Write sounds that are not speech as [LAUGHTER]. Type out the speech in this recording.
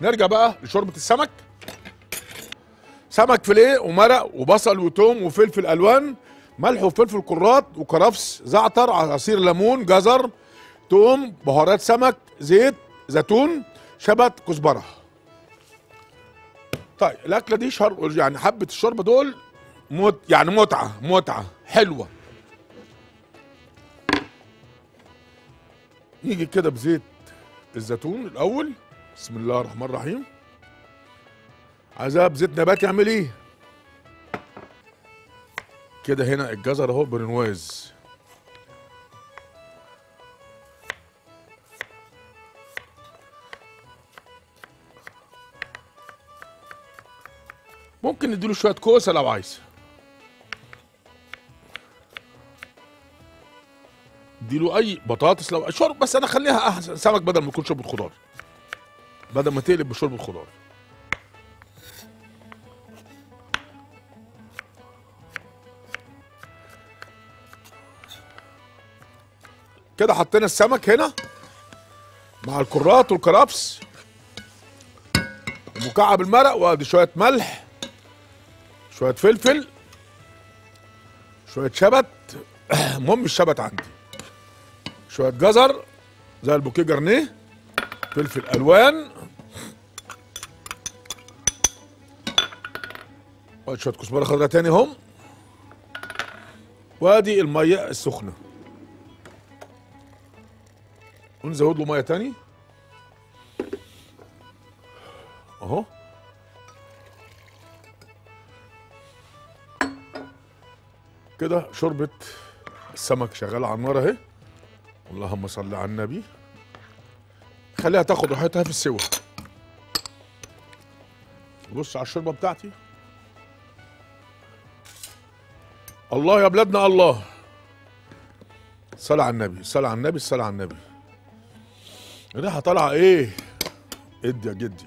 نرجع بقى لشوربة السمك. سمك فيليه ومرق وبصل وتوم وفلفل ألوان ملح وفلفل كرات وكرفس زعتر عصير ليمون جزر توم بهارات سمك زيت زيتون شبت كزبرة. طيب الأكلة دي شرب يعني حبة الشوربة دول مت يعني متعة متعة حلوة. نيجي كده بزيت الزيتون الأول. بسم الله الرحمن الرحيم. عايزها بزيت نباتي اعمل إيه؟ كده هنا الجزر اهو برنواز ممكن نديله شوية كوسة لو عايز. اديله أي بطاطس لو شرب بس أنا خليها أحسن سمك بدل ما يكون شوربة خضار. بدل ما تقلب بشوربه خضار كده حطينا السمك هنا مع الكرات والكرفس ومكعب المرق وادي شوية ملح شوية فلفل شوية شبت. [CLEARS THROAT] المهم الشبت عندي. شوية جزر زي البوكيه جرنيه فلفل ألوان. شوية كزبرة. خضراء تاني. هم؟ وادي المية السخنة. ونزود له مية تاني. أهو. كده شوربة السمك شغالة على النار أهي. اللهم صل على النبي. خليها تاخد راحتها في السوا. بص على الشوربة بتاعتي. الله يا بلادنا الله. صل على النبي صل على النبي صل على النبي. الريحة طالعة إيه؟ ادي يا جدي.